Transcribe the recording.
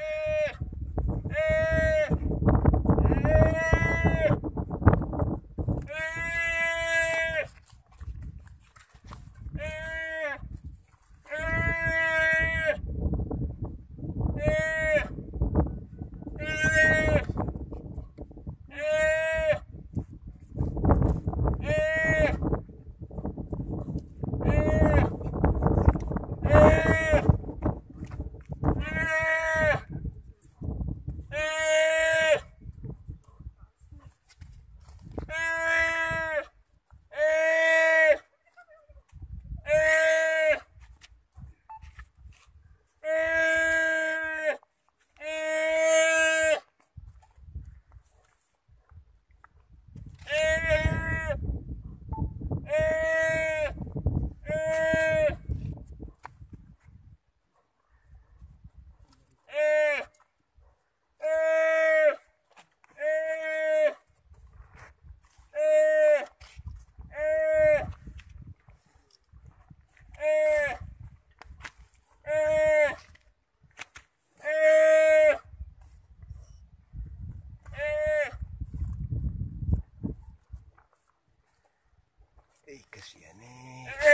Yeah! Yeah,